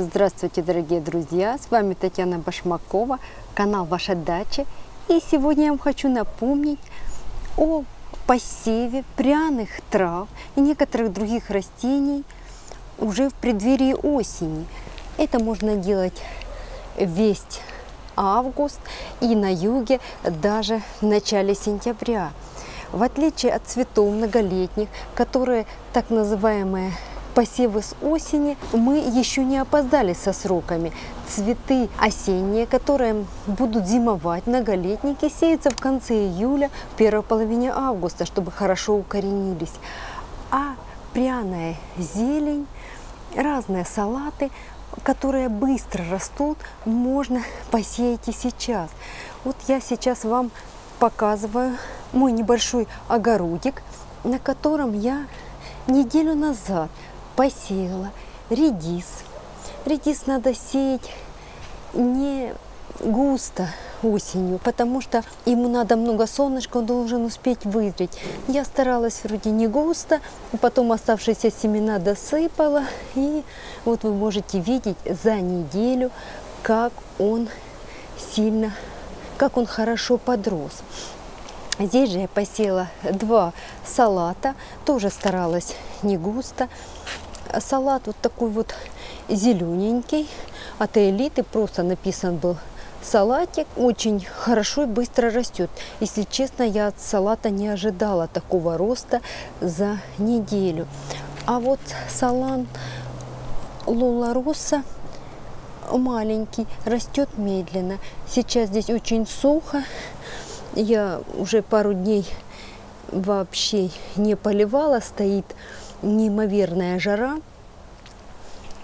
Здравствуйте, дорогие друзья! С вами Татьяна Башмакова, канал Ваша дача. И сегодня я вам хочу напомнить о посеве пряных трав и некоторых других растений уже в преддверии осени. Это можно делать весь август и на юге даже в начале сентября. В отличие от цветов многолетних, которые так называемые посевы с осени, мы еще не опоздали со сроками. Цветы осенние, которые будут зимовать, многолетники, сеются в конце июля, в первой половине августа, чтобы хорошо укоренились. А пряная зелень, разные салаты, которые быстро растут, можно посеять и сейчас. Вот я сейчас вам показываю мой небольшой огородик, на котором я неделю назад посеяла редис. Редис надо сеять не густо осенью, потому что ему надо много солнышка, он должен успеть вызреть. Я старалась вроде не густо, потом оставшиеся семена досыпала, и вот вы можете видеть за неделю, как он сильно, как он хорошо подрос. Здесь же я посела два салата, тоже старалась не густо. Салат вот такой вот зелененький, от элиты просто написан был салатик. Очень хорошо и быстро растет. Если честно, я от салата не ожидала такого роста за неделю. А вот салан Лола Росса маленький, растет медленно. Сейчас здесь очень сухо, я уже пару дней вообще не поливала, стоит неимоверная жара.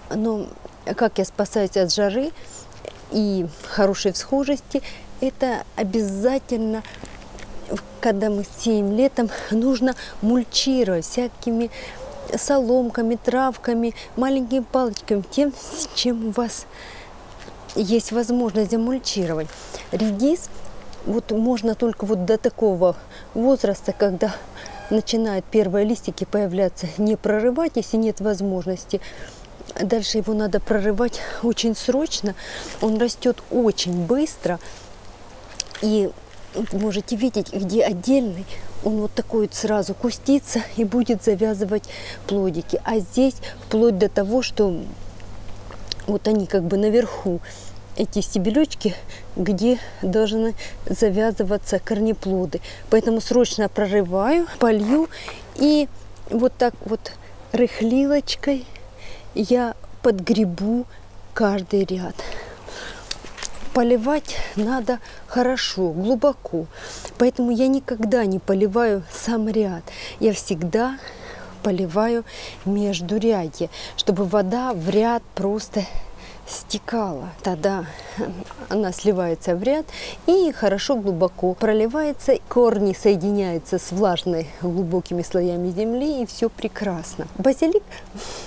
Но как я спасаюсь от жары и хорошей всхожести, это обязательно, когда мы сеем летом, нужно мульчировать всякими соломками, травками, маленькими палочками, тем, чем у вас есть возможность замульчировать. Редис – вот можно только вот до такого возраста, когда начинают первые листики появляться, не прорывать, если нет возможности. Дальше его надо прорывать очень срочно. Он растет очень быстро. И можете видеть, где отдельный, он вот такой вот сразу кустится и будет завязывать плодики. А здесь вплоть до того, что вот они как бы наверху эти стебелечки, где должны завязываться корнеплоды. Поэтому срочно прорываю, полью и вот так вот рыхлилочкой я подгребу каждый ряд. Поливать надо хорошо, глубоко. Поэтому я никогда не поливаю сам ряд. Я всегда поливаю между ряде, чтобы вода в ряд просто стекала. Тогда она сливается в ряд и хорошо глубоко проливается. Корни соединяются с влажной глубокими слоями земли и все прекрасно. Базилик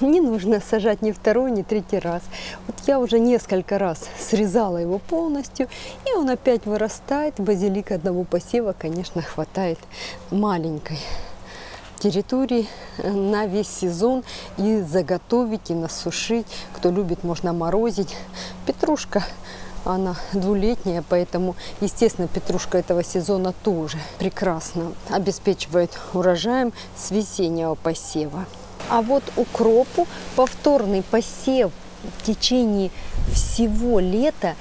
не нужно сажать ни второй, ни третий раз. Вот я уже несколько раз срезала его полностью и он опять вырастает. Базилик одного посева, конечно, хватает маленькой территории э, на весь сезон и заготовить, и насушить. Кто любит, можно морозить. Петрушка, она двулетняя, поэтому, естественно, петрушка этого сезона тоже прекрасно обеспечивает урожаем с весеннего посева. А вот укропу повторный посев в течение всего лета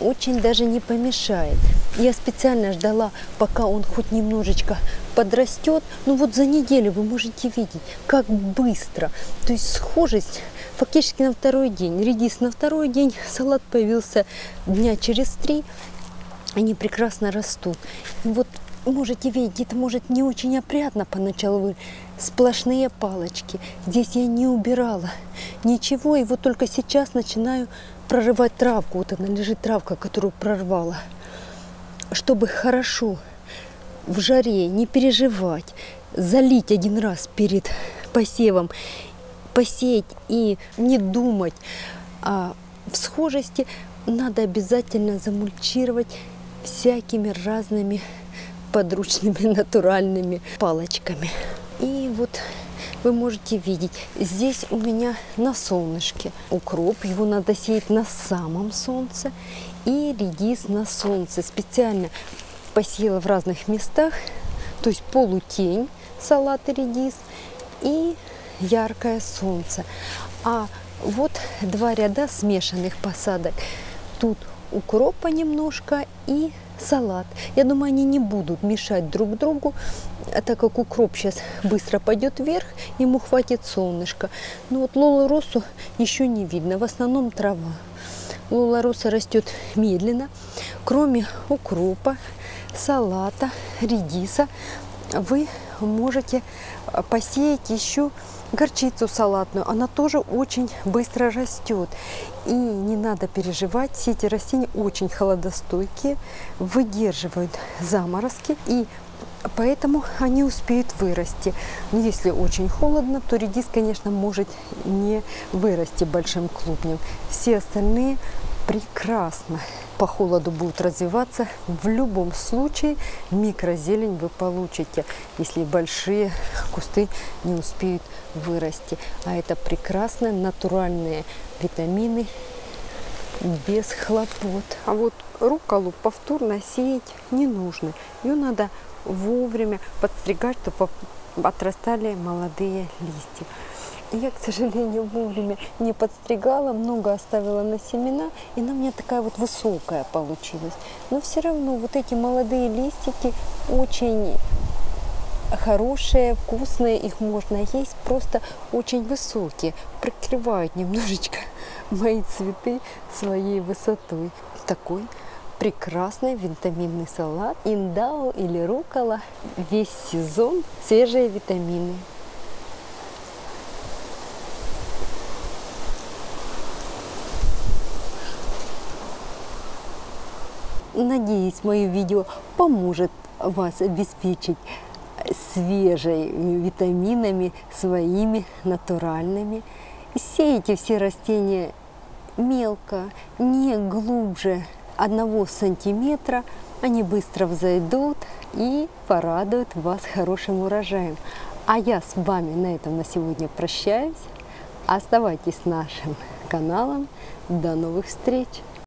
очень даже не помешает. Я специально ждала, пока он хоть немножечко подрастет. Ну вот за неделю вы можете видеть, как быстро. То есть схожесть фактически на второй день. Редис на второй день, салат появился дня через три. Они прекрасно растут. И вот можете видеть, это может не очень опрятно поначалу вы сплошные палочки. Здесь я не убирала ничего, и вот только сейчас начинаю прорывать травку. Вот она лежит травка, которую прорвала. Чтобы хорошо в жаре не переживать, залить один раз перед посевом, посеять и не думать о всхожести, надо обязательно замульчировать всякими разными подручными натуральными палочками. И вот вы можете видеть, здесь у меня на солнышке укроп, его надо сеять на самом солнце, и редис на солнце. Специально посеяла в разных местах, то есть полутень салат и редис и яркое солнце. А вот два ряда смешанных посадок. Тут укропа немножко и салат. Я думаю, они не будут мешать друг другу, а так как укроп сейчас быстро пойдет вверх, ему хватит солнышко. Но вот лолу росу еще не видно, в основном трава. Лола роса растет медленно. Кроме укропа, салата, редиса, вы можете посеять еще горчицу салатную. Она тоже очень быстро растет. И не надо переживать, все эти растения очень холодостойкие, выдерживают заморозки и поэтому они успеют вырасти. Но если очень холодно, то редис, конечно, может не вырасти большим клубнем. Все остальные прекрасно по холоду будут развиваться. В любом случае микрозелень вы получите, если большие кусты не успеют вырасти. А это прекрасные натуральные витамины без хлопот. А вот руколу повторно сеять не нужно. Ее надо вовремя подстригать, чтобы отрастали молодые листья. Я, к сожалению, вовремя не подстригала, много оставила на семена, и она у меня такая вот высокая получилась. Но все равно вот эти молодые листики очень хорошие, вкусные, их можно есть, просто очень высокие, прикрывают немножечко мои цветы своей высотой. Такой прекрасный витаминный салат, индао или рукола. Весь сезон свежие витамины. Надеюсь, мое видео поможет вас обеспечить свежими витаминами, своими натуральными. Сейте все растения мелко, не глубже одного сантиметра. Они быстро взойдут и порадуют вас хорошим урожаем. А я с вами на этом на сегодня прощаюсь. Оставайтесь нашим каналом. До новых встреч!